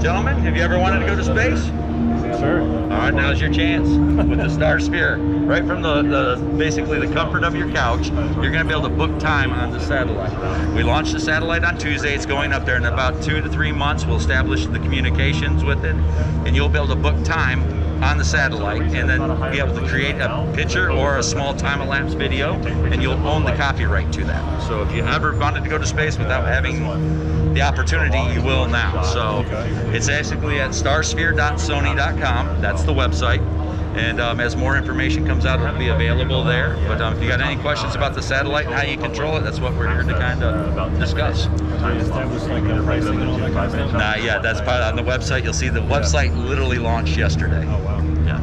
Gentlemen, have you ever wanted to go to space? Sure. All right, now's your chance with the Star Sphere. Right from the, the basically the comfort of your couch, you're going to be able to book time on the satellite. We launched the satellite on Tuesday. It's going up there in about two to three months. We'll establish the communications with it, and you'll be able to book time the satellite and then be able to create a picture or a small time-elapse video, and you'll own the copyright to that. So if you ever wanted to go to space without having the opportunity, you will now. So it's basically at starsphere.sony.com. That's the website. And um, as more information comes out, it'll be available there. But um, if you got any questions about the satellite and how you control it, that's what we're here to kind of discuss. I established like the pricing and all that kind of stuff. Nah, yeah, that's part on the website. You'll see the website literally launched yesterday. Oh wow. Yeah.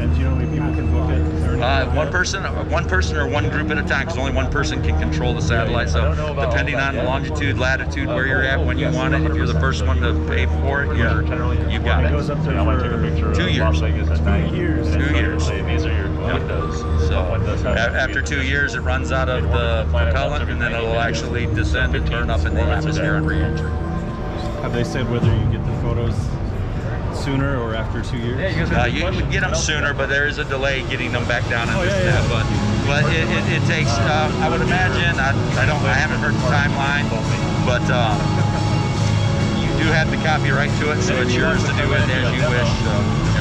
And do you know how many people can book it? Or anything Uh, one person, one person or one group at a time, because only one person can control the satellite. So depending on longitude, latitude, where you're at, when you want it, if you're the first one to pay for it, you're, you got It goes up there for Two years. Two years. Two years. These are your windows. So after two years, it runs out of the propellant, and then it'll actually descend and burn up in the atmosphere and re-entry. Have they said whether you get the photos sooner or after two years? Uh, you would get them sooner, but there is a delay getting them back down and Oh, this yeah, yeah. But but it, it, it takes. Uh, I would imagine. I, I don't. I haven't heard the timeline, but um, you do have the copyright to it, so it's yours to do it as you wish. So.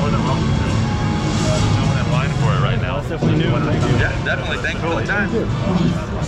More than welcome to. Uh, there's no one in line for it right now. That's definitely new. Thank you. Yeah, definitely. Thank you for the time.